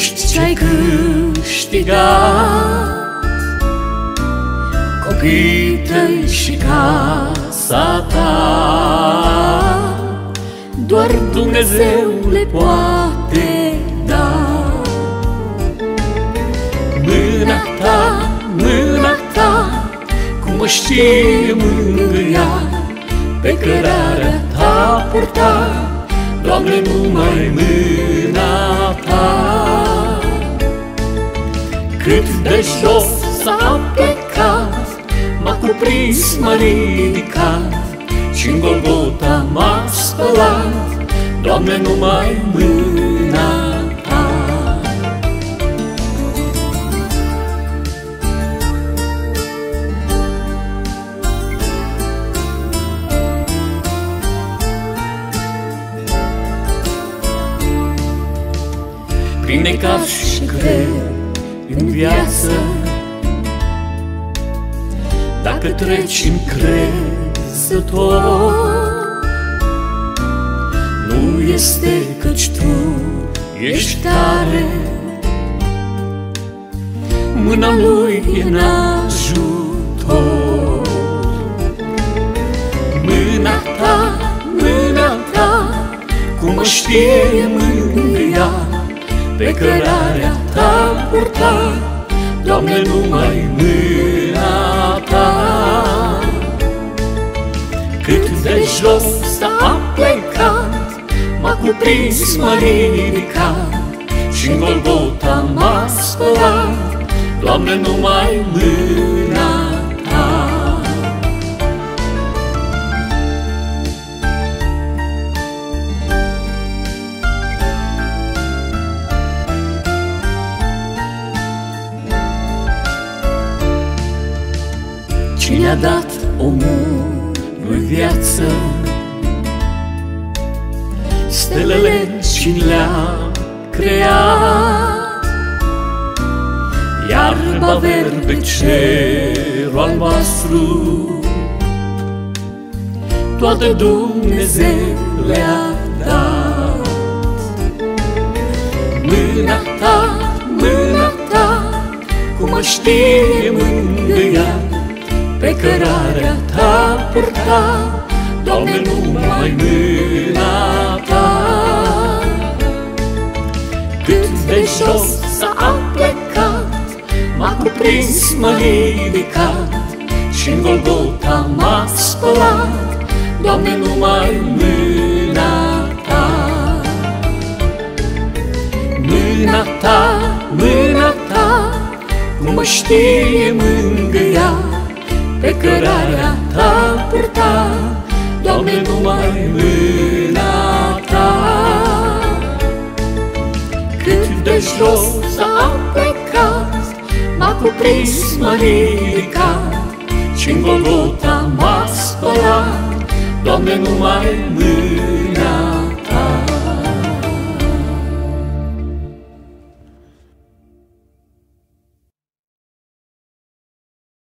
ești ce-ai câștigat Copiii tăi și casa ta. Doar Dumnezeu le poate da. Mâna ta, mâna ta Cum mă știe mângâia Pe cărarea ta purta. Doamne, numai mâna M-a cuprins, m-a ridicat și în Golgota m-a spălat. Doamne, numai mâna Ta. Prin necaz și greu în viață Dacă treci în crezător Nu este căci tu ești tare. Mâna lui e în ajutor. Mâna ta, mâna ta Cum mă știe mângâia Pe cărarea ta purta Doamne, numai mâna ta. Cât de jos s-a plecat M-a cuprins, m-a ridicat și în Golgota m-a spălat. Doamne, numai mâna Ta Cine a dat omului viață? Stelele cine le-a creat. Iarba verde, cerul albastru Toate Dumnezeu le-a dat. Mâna ta, mâna ta Cum mă știe mângâia Pe cărarea ta purta Doamne, numai mâna ta. Cât de jos s-a plecat M-a cuprins, m-a ridicat și în Golgota m-a spălat Doamne, numai mâna Ta. Mâna Ta, mâna Ta Cum mă știe mângâia Pe cărarea Ta purta Doamne, numai mâna Ta. Cât de jos s-a plecat M-a cuprins, m-a ridicat și în Golgota m-a spălat. Doamne, numai mâna